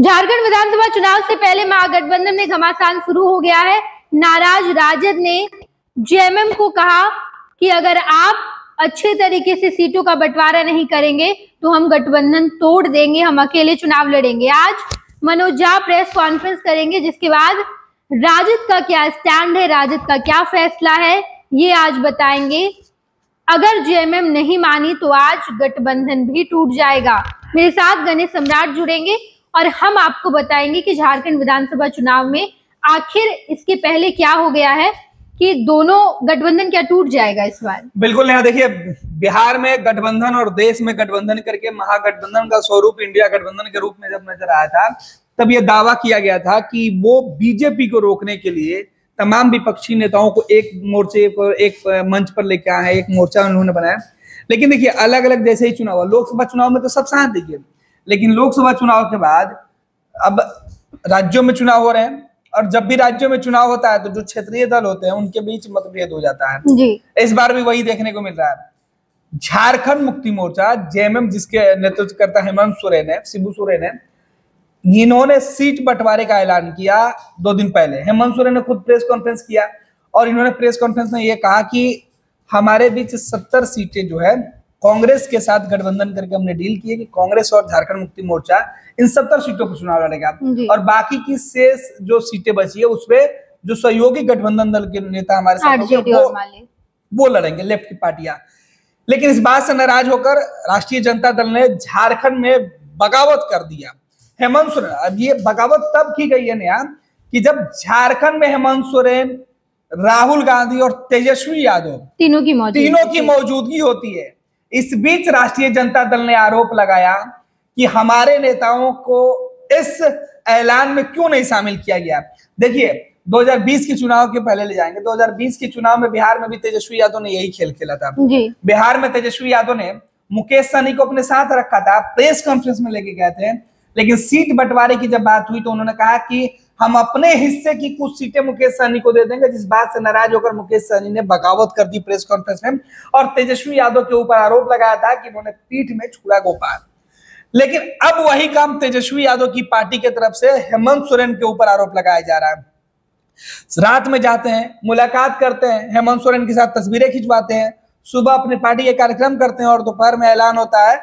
झारखंड विधानसभा चुनाव से पहले महागठबंधन में घमासान शुरू हो गया है। नाराज़ राजद ने जेएमएम को कहा कि अगर आप अच्छे तरीके से सीटों का बंटवारा नहीं करेंगे तो हम गठबंधन तोड़ देंगे, हम अकेले चुनाव लड़ेंगे। आज मनोज झा प्रेस कॉन्फ्रेंस करेंगे, जिसके बाद राजद का क्या स्टैंड है, राजद का क्या फैसला है, ये आज बताएँगे। अगर जेएमएम नहीं मानी तो आज गठबंधन भी टूट जाएगा। मेरे साथ गणेश सम्राट जुड़ेंगे। और हम आपको बताएँगे कि झारखंड विधानसभा चुनाव में आखिर इसके पहले क्या हो गया है कि दोनों गठबंधन क्या टूट जाएगा इस बार? बिल्कुल यहाँ देखिए, बिहार में गठबंधन और देश में गठबंधन करके महागठबंधन का स्वरूप इंडिया गठबंधन के रूप में जब नज़र आया था, तब यह दावा किया गया था कि वो बीजेपी को रोकने के लिए तमाम विपक्षी नेताओं को एक मोर्चे पर एक मंच पर लेके आए एक मोर्चा उन्होंने बनाया। लेकिन देखिए अलग अलग जैसे ही चुनाव लोकसभा चुनाव में तो सब साथ देखिए लेकिन लोकसभा चुनाव के बाद अब राज्यों में चुनाव हो रहे हैं और जब भी राज्यों में चुनाव होता है तो जो क्षेत्रीय दल होते हैं उनके बीच मतभेद हो जाता है। जी। इस बार भी वही देखने को मिल रहा है। झारखंड मुक्ति मोर्चा जेएमएम जिसके नेतृत्व करता हेमंत सोरेन है शिबू सोरेन है इन्होंने सीट बंटवारे का ऐलान किया दो दिन पहले। हेमंत सोरेन ने खुद प्रेस कॉन्फ्रेंस किया और इन्होंने प्रेस कॉन्फ्रेंस में यह कहा कि हमारे बीच सत्तर सीटें जो है कांग्रेस के साथ गठबंधन करके हमने डील की है कि कांग्रेस और झारखंड मुक्ति मोर्चा इन सत्तर सीटों पर चुनाव लड़ेगा। और बाकी की शेष जो सीटें बची है उसपे जो सहयोगी गठबंधन दल के नेता हमारे साथ वो वो लड़ेंगे लेफ़्ट की पार्टियाँ लेकिन इस बात से नाराज़ होकर राष्ट्रीय जनता दल ने झारखंड में बगावत कर दिया। हेमंत सोरेन अब ये बगावत तब की गई है नया कि जब झारखंड में हेमंत सोरेन राहुल गांधी और तेजस्वी यादव तीनों की मौजूदगी। तीनों की मौजूदगी होती है इस बीच राष्ट्रीय जनता दल ने आरोप लगाया कि हमारे नेताओं को इस ऐलान में क्यों नहीं शामिल किया गया? देखिए 2020 के चुनाव के पहले ले जाएँगे। 2020 के चुनाव में बिहार में भी तेजस्वी यादव ने यही खेल खेला था। जी। बिहार में तेजस्वी यादव ने मुकेश सहनी को अपने साथ रखा था। प्रेस कॉन्फ्रेंस में लेके गए थे। लेकिन सीट बंटवारे की जब बात हुई तो उन्होंने कहा कि हम अपने हिस्से की कुछ सीटें मुकेश सहनी को दे देंगे। जिस बात से नाराज़ होकर मुकेश सहनी ने बगावत कर दी प्रेस कॉन्फ्रेंस में, और तेजस्वी यादव के ऊपर आरोप लगाया था कि उन्होंने पीठ में छुड़ा गोपाल। लेकिन अब वही काम तेजस्वी यादव की पार्टी की तरफ़ से हेमंत सोरेन के ऊपर आरोप लगाया जा रहा है। रात में जाते हैं, मुलाकात करते हैं, हेमंत सोरेन के साथ तस्वीरें खिंचवाते हैं, सुबह अपने पार्टी के कार्यक्रम करते हैं, और दोपहर में ऐलान होता है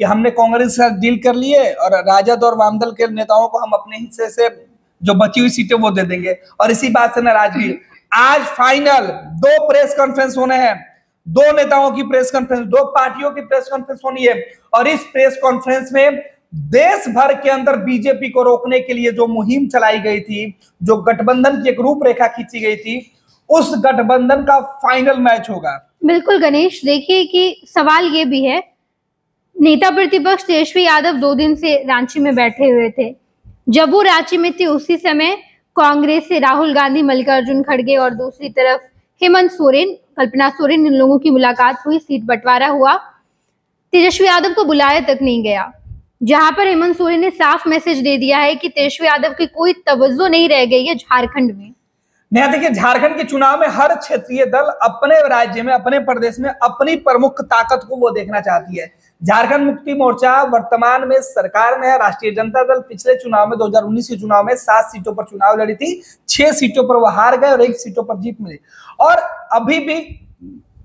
कि हमने कांग्रेस के साथ डील कर लिए और राजद और वामदल के नेताओं को हम अपने हिस्से से जो बची हुई सीटें वो दे देंगे। और इसी बात से नाराज़गी आज फाइनल दो प्रेस कॉन्फ्रेंस होने हैं। दो नेताओं की प्रेस कॉन्फ्रेंस दो पार्टियों की प्रेस कॉन्फ्रेंस होनी है। और इस प्रेस कॉन्फ्रेंस में देश भर के अंदर बीजेपी को रोकने के लिए जो मुहिम चलाई गई थी, जो गठबंधन की एक रूपरेखा खींची गई थी, उस गठबंधन का फाइनल मैच होगा। बिल्कुल गणेश, देखिए कि सवाल ये भी है, नेता प्रतिपक्ष तेजस्वी यादव दो दिन से रांची में बैठे हुए थे। जब वो रांची में थे, उसी समय कांग्रेस से राहुल गांधी, मल्लिकार्जुन खड़गे और दूसरी तरफ़ हेमंत सोरेन, कल्पना सोरेन, इन लोगों की मुलाकात हुई, सीट बंटवारा हुआ। तेजस्वी यादव को बुलाया तक नहीं गया। जहाँ पर हेमंत सोरेन ने साफ़ मैसेज दे दिया है कि तेजस्वी यादव की कोई तवज्जो नहीं रह गई है झारखंड में। नया देखिए, झारखंड के चुनाव में हर क्षेत्रीय दल अपने राज्य में, अपने प्रदेश में अपनी प्रमुख ताकत को वो देखना चाहती है। झारखंड मुक्ति मोर्चा वर्तमान में सरकार में है। राष्ट्रीय जनता दल पिछले चुनाव में 2019 के चुनाव में सात सीटों पर चुनाव लड़ी थी। छह सीटों पर वो हार गए और एक सीटों पर जीत मिली। और अभी भी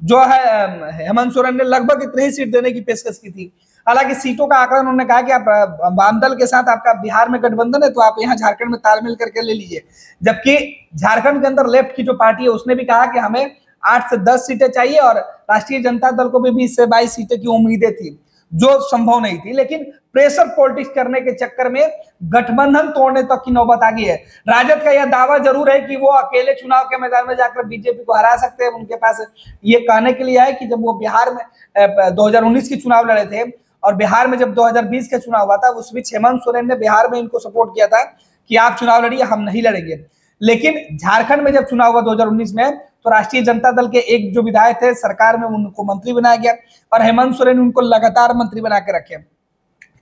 जो है, हेमंत सोरेन ने लगभग इतनी ही सीट देने की पेशकश की थी। हालाँकि सीटों का आंकड़ा उन्होंने कहा कि आप वाम दल के साथ आपका बिहार में गठबंधन है तो आप यहाँ झारखंड में तालमेल करके ले लीजिए। जबकि झारखंड के अंदर लेफ़्ट की जो पार्टी है, उसने भी कहा कि हमें आठ से दस सीटें चाहिए और राष्ट्रीय जनता दल को भी बीस से बाईस सीटें की उम्मीदें थी जो संभव नहीं थी। लेकिन प्रेशर पॉलिटिक्स करने के चक्कर में गठबंधन तोड़ने तक की नौबत आ गई है। राजद का यह दावा ज़रूर है कि वो अकेले चुनाव के मैदान में जाकर बीजेपी को हरा सकते हैं। उनके पास ये कहने के लिए है कि जब वो बिहार में अ, 2019 के चुनाव लड़े थे और बिहार में जब 2020 का चुनाव हुआ था उस बीच हेमंत सोरेन ने बिहार में इनको सपोर्ट किया था कि आप चुनाव लड़िए हम नहीं लड़ेंगे। लेकिन झारखंड में जब चुनाव हुआ 2019 में तो राष्ट्रीय जनता दल के एक जो विधायक थे सरकार में उनको मंत्री बनाया गया और हेमंत सोरेन उनको लगातार मंत्री बना के रखे।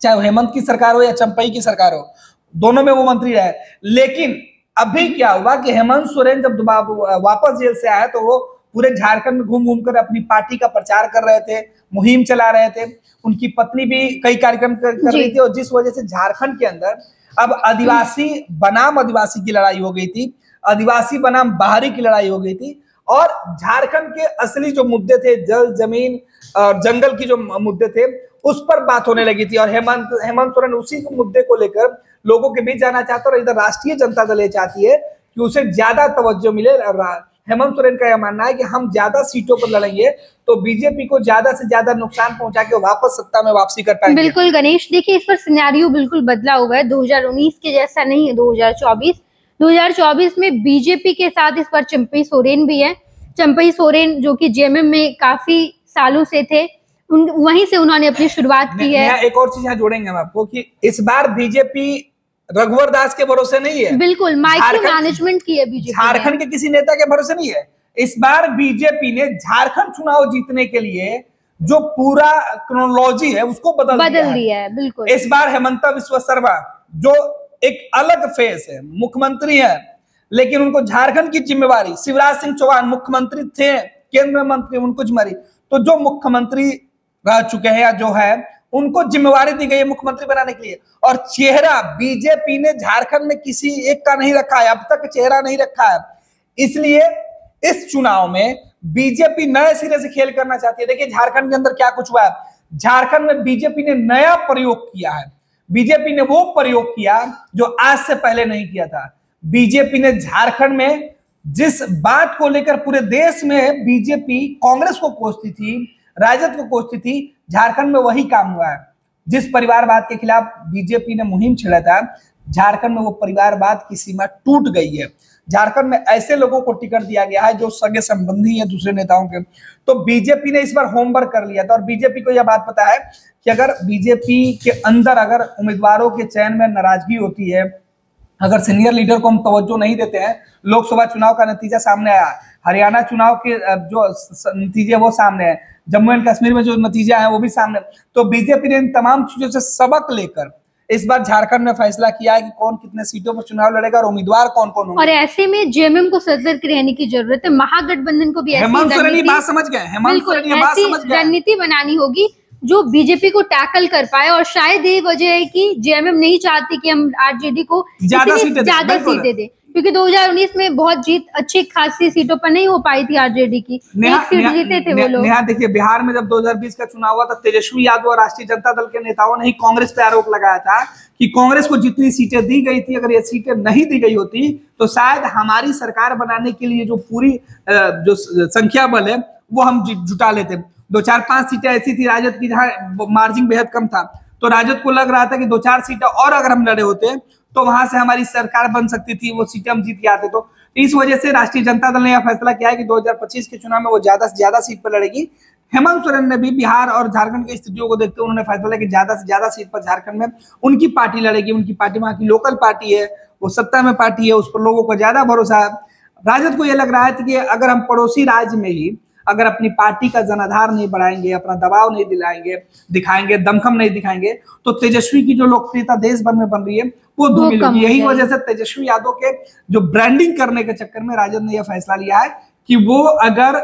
चाहे हेमंत की सरकार हो या चंपई की सरकार हो दोनों में वो मंत्री रहे। लेकिन अभी क्या हुआ कि हेमंत सोरेन जब वापस जेल से आया तो वो पूरे झारखंड में घूम घूम कर अपनी पार्टी का प्रचार कर रहे थे मुहिम चला रहे थे। उनकी पत्नी भी कई कार्यक्रम कर, कर रही थी और जिस वजह से झारखंड के अंदर अब आदिवासी बनाम आदिवासी की लड़ाई हो गई थी आदिवासी बनाम बाहरी की लड़ाई हो गई थी। और झारखंड के असली जो मुद्दे थे, जल, ज़मीन और जंगल की जो मुद्दे थे, उस पर बात होने लगी थी। और हेमंत हेमंत सोरेन उसी मुद्दे को लेकर लोगों के बीच जाना चाहता और इधर राष्ट्रीय जनता दल ये चाहती है कि उसे ज़्यादा तवज्जो मिले। हेमंत सोरेन का यह मानना है कि हम ज़्यादा सीटों पर लड़ेंगे तो बीजेपी को ज़्यादा से ज़्यादा नुकसान पहुँचा के वापस सत्ता में वापसी कर पाएँगे। बिल्कुल गणेश, देखिए इस पर सिनेरियो बिल्कुल बदला हुआ है। 2019 के जैसा नहीं है 2024 2024 में बीजेपी के साथ इस पर चंपई सोरेन भी है। चंपई सोरेन जो कि जेएमएम में काफ़ी सालों से थे उन वहीं से उन्होंने अपनी शुरुआत की है। एक और चीज़ यहाँ जोड़ेंगे हम आपको कि इस बार बीजेपी रघुवर दास के भरोसे नहीं है। बिल्कुल माइक्रो मैनेजमेंट की है बीजेपी झारखंड के किसी नेता के भरोसे नहीं है। इस बार बीजेपी ने झारखंड चुनाव जीतने के लिए जो पूरा क्रोनोलॉजी है उसको बदल बदल दिया है बिल्कुल। इस बार हेमंता विश्व शर्मा जो एक अलग फेस है, मुख्यमंत्री है, लेकिन उनको झारखंड की जिम्मेवारी, शिवराज सिंह चौहान मुख्यमंत्री थे केंद्र मंत्री, उनको जिम्मेवारी तो जो मुख्यमंत्री रह चुके हैं या जो है, उनको जिम्मेवारी दी गई है मुख्यमंत्री बनाने के लिए। और चेहरा बीजेपी ने झारखंड में किसी एक का नहीं रखा है, अब तक चेहरा नहीं रखा है। इसलिए इस चुनाव में बीजेपी नए सिरे से खेल करना चाहती है। देखिए, झारखंड के अंदर क्या कुछ हुआ है? झारखंड में बीजेपी ने नया प्रयोग किया है। बीजेपी ने वो प्रयोग किया जो आज से पहले नहीं किया था। बीजेपी ने झारखंड में जिस बात को लेकर पूरे देश में बीजेपी कांग्रेस को कोसती थी, राजद को कोसती थी, झारखंड में वही काम हुआ है। जिस परिवारवाद के खिलाफ बीजेपी ने मुहिम छेड़ा था, झारखंड में वो परिवारवाद की सीमा टूट गई है। झारखंड में ऐसे लोगों को टिकट दिया गया है जो सगे संबंधी है दूसरे नेताओं के। तो बीजेपी ने इस बार होमवर्क कर लिया था और बीजेपी को यह बात पता है कि अगर बीजेपी के अंदर अगर उम्मीदवारों के चयन में नाराज़गी होती है, अगर सीनियर लीडर को हम तवज्जो नहीं देते हैं, लोकसभा चुनाव का नतीजा सामने आया। हरियाणा चुनाव के जो नतीजे वो सामने है। जम्मू एंड कश्मीर में जो नतीजा है, वो भी सामने तो बीजेपी ने इन तमाम चीज़ों से सबक लेकर इस बार झारखंड में फैसला किया है कि कौन कितने सीटों पर चुनाव लड़ेगा और उम्मीदवार कौन कौन होंगे। और ऐसे में जेएमएम को सतर्क रहने की ज़रूरत है। महागठबंधन को भी हेमंत सोरेन बात समझ गए हेमंत सोरेन बात समझ गए। रणनीति बनानी होगी जो बीजेपी को टैकल कर पाए। और शायद यही वजह है कि जेएमएम नहीं चाहती कि हम आरजेडी को ज़्यादा सीटें दें। क्योंकि 2019 में बहुत जीत अच्छी खासी सीटों पर नहीं हो पाई थी आरजेडी की। एक सीट जीते थे वो लोग। देखिए बिहार में जब 2020 का चुनाव हुआ था तेजस्वी यादव और राष्ट्रीय जनता दल के नेताओं ने ही कांग्रेस पे आरोप लगाया था कि कांग्रेस को जितनी सीटें दी गई थी अगर ये सीटें नहीं दी गई होती तो शायद हमारी सरकार बनाने के लिए जो पूरी जो संख्या बल है वो हम जुटा लेते। दो चार पाँच सीटें ऐसी थी राजद की जहाँ मार्जिन बेहद कम था। तो राजद को लग रहा था कि दो चार सीटें और अगर हम लड़े होते तो वहाँ से हमारी सरकार बन सकती थी, वो सीटें हम जीत के आते। तो इस वजह से राष्ट्रीय जनता दल ने यह फैसला किया है कि 2025 के चुनाव में वो ज़्यादा से ज़्यादा सीट पर लड़ेगी। हेमंत सोरेन ने भी बिहार और झारखंड की स्थितियों को देखते हुए उन्होंने फैसला लिया कि ज़्यादा से ज़्यादा सीट पर झारखंड में उनकी पार्टी लड़ेगी, उनकी पार्टी वहाँ की लोकल पार्टी है, वो सत्ता में पार्टी है, उस पर लोगों को ज़्यादा भरोसा है। राजद को यह लग रहा है कि अगर हम पड़ोसी राज्य में ही अगर अपनी पार्टी का जनाधार नहीं बढ़ाएँगे अपना दबाव नहीं दिलाएँगे दिखाएँगे दमखम नहीं दिखाएँगे तो तेजस्वी की जो लोकप्रियता देश भर में बन रही है वो धूमिल होगी यही वजह से तेजस्वी यादव के जो ब्रांडिंग करने के चक्कर में राजद ने यह फैसला लिया है कि वो अगर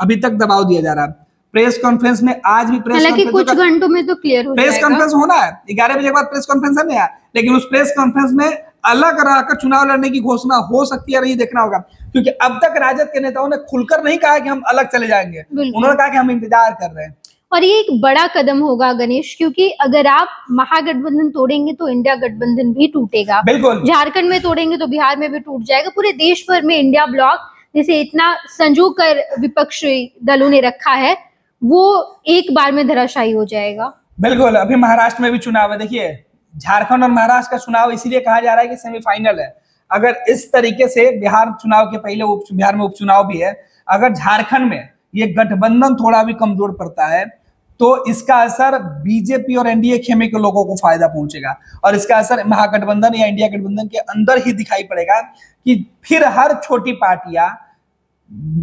अभी तक दबाव दिया जा रहा है। प्रेस कॉन्फ्रेंस में आज भी प्रेस हालाँकि कुछ घंटों में तो क्लियर हो प्रेस कॉन्फ्रेंस होना है। ग्यारह बजे के बाद प्रेस कॉन्फ्रेंस है नहीं लेकिन उस प्रेस कॉन्फ्रेंस में अलग रहकर चुनाव लड़ने की घोषणा हो सकती है नहीं देखना होगा। क्योंकि अब तक राजद के नेताओं ने खुलकर नहीं कहा कि हम अलग चले जाएँगे। उन्होंने कहा कि हम इंतज़ार कर रहे हैं। और ये एक बड़ा कदम होगा गणेश क्योंकि अगर आप महागठबंधन तोड़ेंगे तो इंडिया गठबंधन भी टूटेगा। बिल्कुल। झारखंड में तोड़ेंगे तो बिहार में भी टूट जाएगा। पूरे देश भर में इंडिया ब्लॉक जिसे इतना संजू कर विपक्षी दलों ने रखा है वो एक बार में धराशायी हो जाएगा। बिल्कुल अभी महाराष्ट्र में भी चुनाव है देखिए। झारखंड और महाराष्ट्र का चुनाव इसीलिए कहा जा रहा है कि सेमीफाइनल है। अगर इस तरीके से बिहार चुनाव के पहले उप, बिहार में उपचुनाव भी है, अगर झारखंड में ये गठबंधन थोड़ा भी कमज़ोर पड़ता है तो इसका असर बीजेपी और एनडीए खेमे के लोगों को फ़ायदा पहुंचेगा। और इसका असर महागठबंधन या इंडिया गठबंधन के अंदर ही दिखाई पड़ेगा कि फिर हर छोटी पार्टियाँ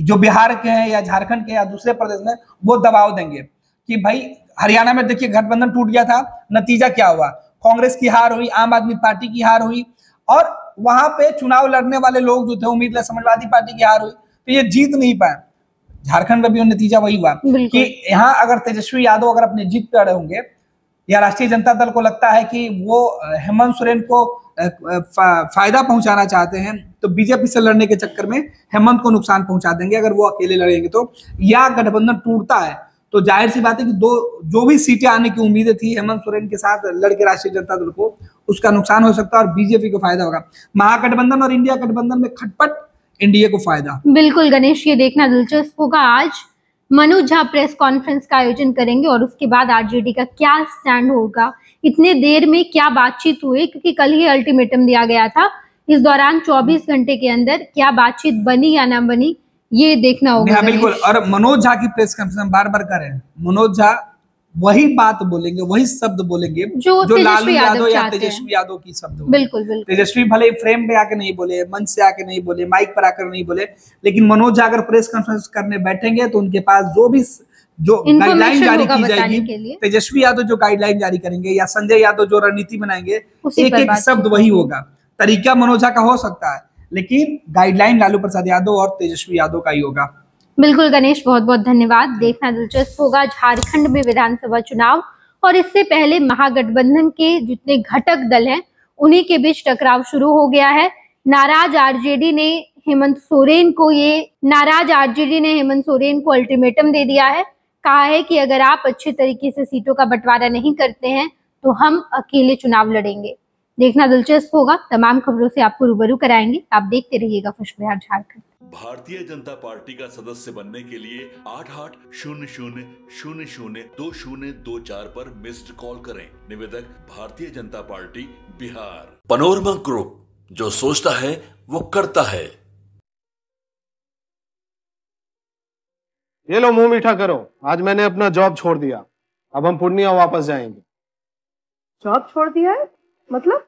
जो बिहार के हैं या झारखंड के या दूसरे प्रदेश में, वो दबाव देंगे कि भाई, हरियाणा में देखिए गठबंधन टूट गया था, नतीजा क्या हुआ? कांग्रेस की हार हुई आम आदमी पार्टी की हार हुई और वहाँ पे चुनाव लड़ने वाले लोग जो थे उम्मीद समाजवादी पार्टी की हार हुई तो ये जीत नहीं पाए। झारखंड में भी नतीजा वही हुआ कि यहाँ अगर तेजस्वी यादव अगर अपनी जीत पे अड़े होंगे या राष्ट्रीय जनता दल को लगता है कि वो हेमंत सोरेन को फ़ायदा पहुंचाना चाहते हैं तो बीजेपी से लड़ने के चक्कर में हेमंत को नुकसान पहुँचा देंगे अगर वो अकेले लड़ेंगे तो। या गठबंधन टूटता है तो ज़ाहिर सी बात है कि दो, जो भी सीटें आने की उम्मीदें थी हेमंत सोरेन के साथ लड़के राष्ट्रीय जनता दल को, उसका नुकसान हो सकता है और बीजेपी को फ़ायदा होगा। महागठबंधन और इंडिया गठबंधन में खटपट इंडिया को फ़ायदा। बिल्कुल गणेश, ये देखना दिलचस्प होगा। आज मनोज झा प्रेस कॉन्फ्रेंस का आयोजन करेंगे और उसके बाद आरजेडी का क्या स्टैंड होगा? इतने देर में क्या बातचीत हुई? क्योंकि कल ही अल्टीमेटम दिया गया था। इस दौरान 24 घंटे के अंदर क्या बातचीत बनी या ना बनी ये देखना होगा हाँ, बिल्कुल। और मनोज झा की प्रेस कॉन्फ्रेंस बार बार कर रहे हैं। मनोज झा वही बात बोलेंगे वही शब्द बोलेंगे जो, जो लालू यादव या तेजस्वी यादव की शब्द बिल्कुल बिल्कुल। तेजस्वी भले फ्रेम पे आके नहीं बोले मंच से आके नहीं बोले माइक पर आकर नहीं बोले लेकिन मनोज झा अगर प्रेस कॉन्फ्रेंस करने बैठेंगे तो उनके पास जो भी जो गाइडलाइन जारी की जाएगी तेजस्वी यादव जो गाइडलाइन जारी करेंगे या संजय यादव जो रणनीति बनाएँगे एक एक शब्द वही होगा। तरीका मनोज झा का हो सकता है। लेकिन गाइडलाइन लालू प्रसाद यादव और तेजस्वी यादव का ही होगा। बिल्कुल गणेश बहुत बहुत धन्यवाद। देखना दिलचस्प होगा झारखंड में विधानसभा चुनाव और इससे पहले महागठबंधन के जितने घटक दल हैं, उन्हीं के बीच टकराव शुरू हो गया है। नाराज़ आरजेडी ने हेमंत सोरेन को ये, नाराज़ आरजेडी ने हेमंत सोरेन को अल्टीमेटम दे दिया है। कहा है कि अगर आप अच्छे तरीके से सीटों का बंटवारा नहीं करते हैं तो हम अकेले चुनाव लड़ेंगे। देखना दिलचस्प होगा। तमाम खबरों से आपको रूबरू कराएँगे। आप देखते रहिएगा खुश बिहार झारखंड। भारतीय जनता पार्टी का सदस्य बनने के लिए आठ आठ शून्य शून्य शून्य शून्य दो शून्य दो चार पर मिस्ड कॉल करें। निवेदक भारतीय जनता पार्टी बिहार। पनोरमा ग्रुप जो सोचता है वो करता है। ये लो मुँह मीठा करो। आज मैंने अपना जॉब छोड़ दिया। अब हम पूर्णिया वापस जाएँगे। जॉब छोड़ दिया है? मतलब?